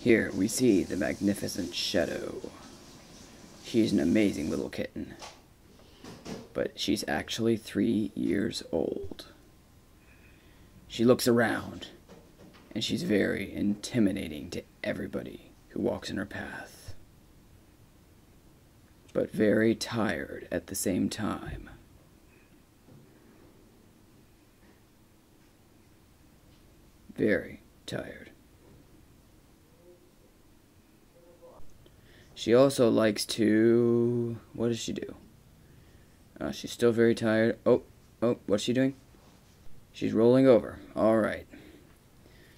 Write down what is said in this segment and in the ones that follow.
Here we see the magnificent Shadow. She's an amazing little kitten. But she's actually three years old. She looks around, and she's very intimidating to everybody who walks in her path. But very tired at the same time. Very tired. She also likes to. What does she do? Uh, she's still very tired. Oh, oh, what's she doing? She's rolling over. Alright.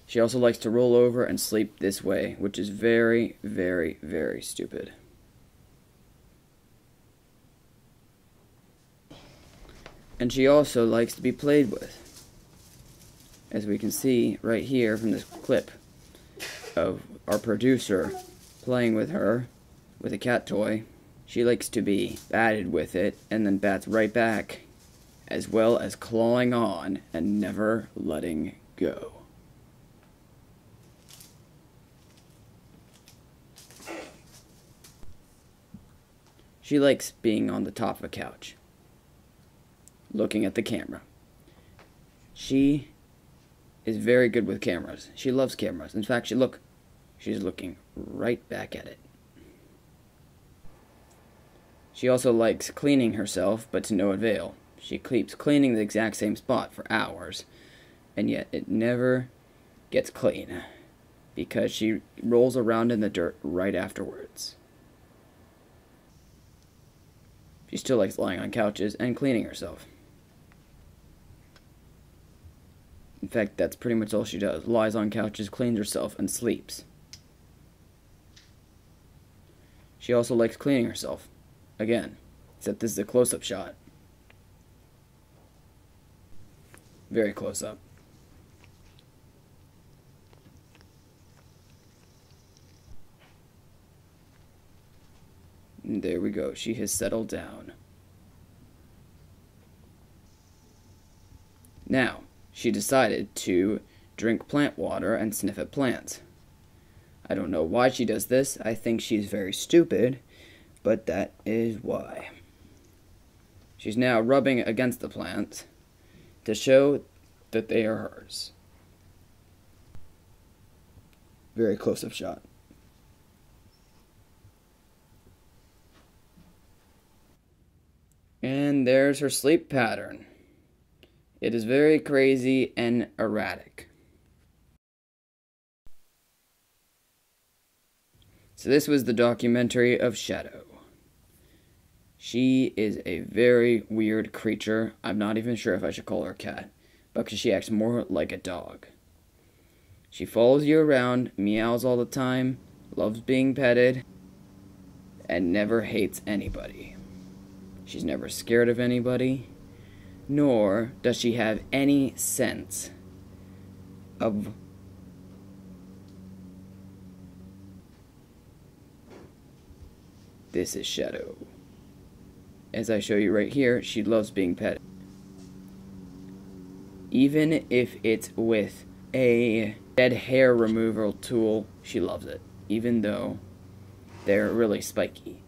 She also likes to roll over and sleep this way, which is very, very, very stupid. And she also likes to be played with. As we can see right here from this clip of our producer playing with her with a cat toy. She likes to be batted with it and then bats right back, as well as clawing on and never letting go. She likes being on the top of a couch, looking at the camera. She is very good with cameras. She loves cameras. In fact, she look, she's looking right back at it. She also likes cleaning herself, but to no avail. She keeps cleaning the exact same spot for hours, and yet it never gets clean because she rolls around in the dirt right afterwards. She still likes lying on couches and cleaning herself. In fact, that's pretty much all she does. Lies on couches, cleans herself, and sleeps. She also likes cleaning herself. Again, except this is a close-up shot. Very close up. There we go. She has settled down. Now, she decided to drink plant water and sniff at plants. I don't know why she does this. I think she's very stupid but that is why. She's now rubbing against the plants to show that they are hers. Very close up shot. And there's her sleep pattern. It is very crazy and erratic. So, this was the documentary of Shadow. She is a very weird creature. I'm not even sure if I should call her a cat, because she acts more like a dog. She follows you around, meows all the time, loves being petted, and never hates anybody. She's never scared of anybody, nor does she have any sense of this is Shadow as I show you right here, she loves being petted. Even if it's with a dead hair removal tool, she loves it, even though they're really spiky.